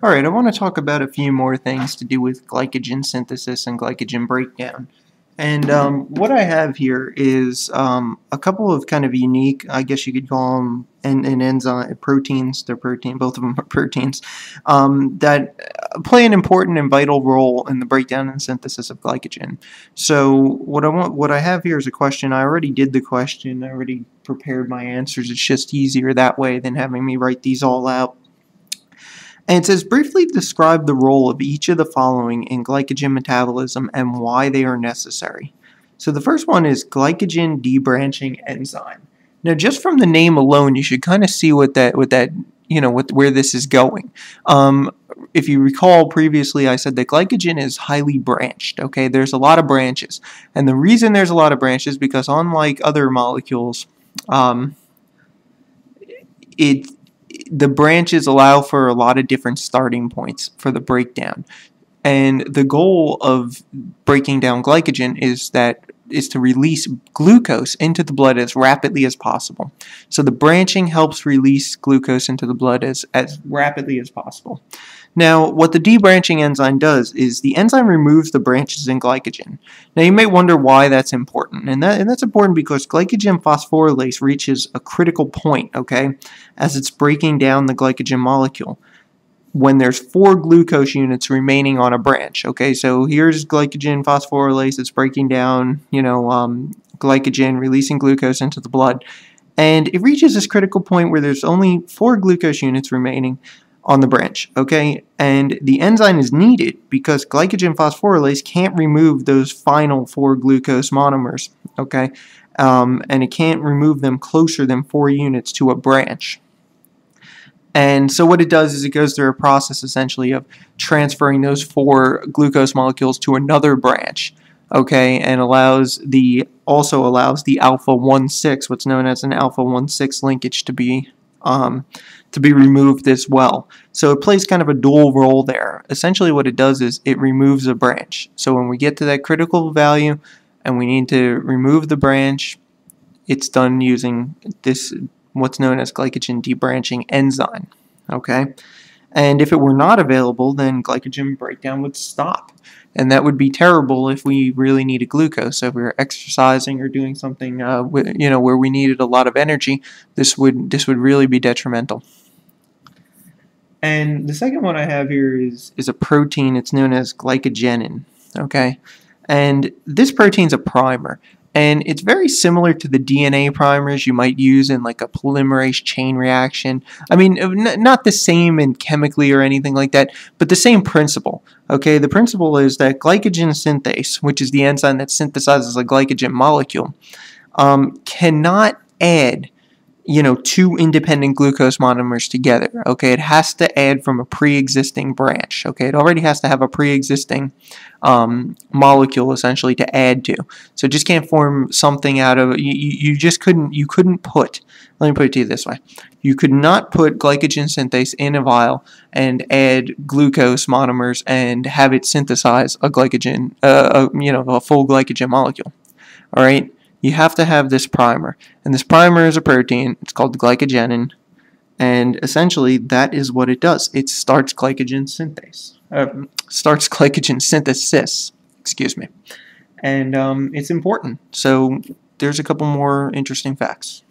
Alright, I want to talk about a few more things to do with glycogen synthesis and glycogen breakdown. And um, what I have here is um, a couple of kind of unique, I guess you could call them an, an enzyme proteins. They're protein, both of them are proteins um, that play an important and vital role in the breakdown and synthesis of glycogen. So what I want, what I have here is a question. I already did the question. I already prepared my answers. It's just easier that way than having me write these all out. And it says, briefly describe the role of each of the following in glycogen metabolism and why they are necessary. So the first one is glycogen debranching enzyme. Now, just from the name alone, you should kind of see what that, what that, you know, what, where this is going. Um, if you recall previously, I said that glycogen is highly branched. Okay, there's a lot of branches, and the reason there's a lot of branches because unlike other molecules, um, it the branches allow for a lot of different starting points for the breakdown. And the goal of breaking down glycogen is that is to release glucose into the blood as rapidly as possible. So the branching helps release glucose into the blood as, as rapidly as possible. Now, what the debranching enzyme does is the enzyme removes the branches in glycogen. Now, you may wonder why that's important, and, that, and that's important because glycogen phosphorylase reaches a critical point, okay, as it's breaking down the glycogen molecule when there's four glucose units remaining on a branch. Okay, so here's glycogen phosphorylase. It's breaking down, you know, um, glycogen, releasing glucose into the blood. And it reaches this critical point where there's only four glucose units remaining on the branch, okay? And the enzyme is needed because glycogen phosphorylase can't remove those final four glucose monomers, okay? Um, and it can't remove them closer than four units to a branch. And so what it does is it goes through a process essentially of transferring those four glucose molecules to another branch, okay, and allows the also allows the alpha 1,6, what's known as an alpha 1,6 linkage to be um, to be removed as well. So it plays kind of a dual role there. Essentially what it does is it removes a branch. So when we get to that critical value and we need to remove the branch, it's done using this what's known as glycogen debranching enzyme. Okay? And if it were not available, then glycogen breakdown would stop. And that would be terrible if we really needed glucose. So if we were exercising or doing something, uh, you know, where we needed a lot of energy, this would this would really be detrimental. And the second one I have here is is a protein. It's known as glycogenin. Okay, and this protein is a primer and it's very similar to the DNA primers you might use in like a polymerase chain reaction. I mean, not the same in chemically or anything like that, but the same principle. Okay, the principle is that glycogen synthase, which is the enzyme that synthesizes a glycogen molecule, um, cannot add you know, two independent glucose monomers together. Okay, it has to add from a pre-existing branch. Okay, it already has to have a pre-existing um, molecule essentially to add to. So it just can't form something out of you. You just couldn't. You couldn't put. Let me put it to you this way: you could not put glycogen synthase in a vial and add glucose monomers and have it synthesize a glycogen, uh, a, you know, a full glycogen molecule. All right you have to have this primer. And this primer is a protein. It's called glycogenin. And essentially, that is what it does. It starts glycogen synthase. Uh, starts glycogen synthesis. Excuse me. And um, it's important. So there's a couple more interesting facts.